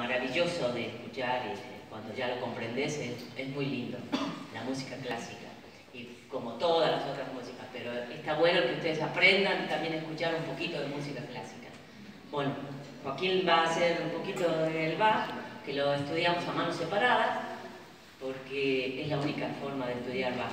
maravilloso de escuchar y cuando ya lo comprendes es, muy lindo, la música clásica. Y como todas las otras músicas, pero está bueno que ustedes aprendan también a escuchar un poquito de música clásica. Bueno, Joaquín va a hacer un poquito del Bach, que lo estudiamos a manos separadas, porque es la única forma de estudiar Bach.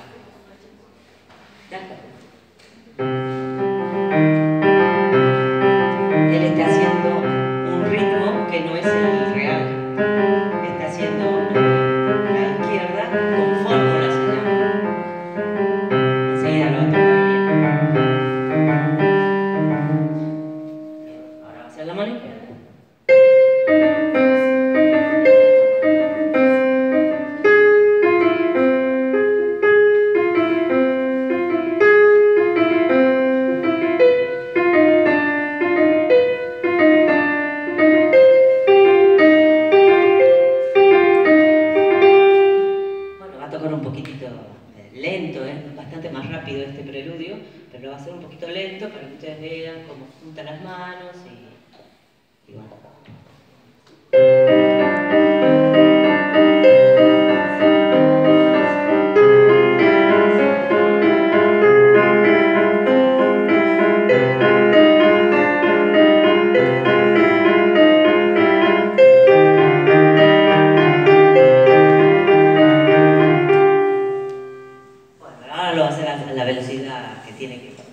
Es bastante más rápido este preludio, pero lo va a hacer un poquito lento para que ustedes vean cómo junta las manos y lo hace a la, a la velocidad que tiene que